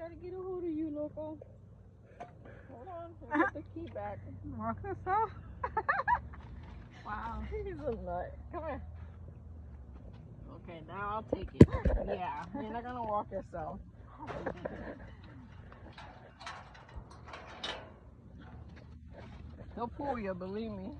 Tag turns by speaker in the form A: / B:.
A: Gotta get a hold of you, local. Hold on, I'll uh-huh. the key back.
B: Walk yourself. wow.
A: He's a nut. Come here. Okay, now I'll take it. Yeah, you're not gonna walk yourself. He'll pull you, believe me.